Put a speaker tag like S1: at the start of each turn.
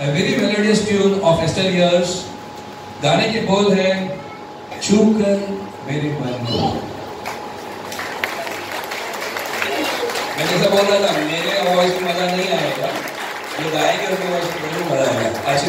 S1: a very melodious tune of Estelle Years. गाने के बोल है छू कर मेरे मन को। मैं जैसा बोल रहा था, मेरे आवाज़ में मज़ा नहीं आएगा। जो गाएँगे उनके आवाज़ में ज़रूर मज़ा आएगा। अच्छी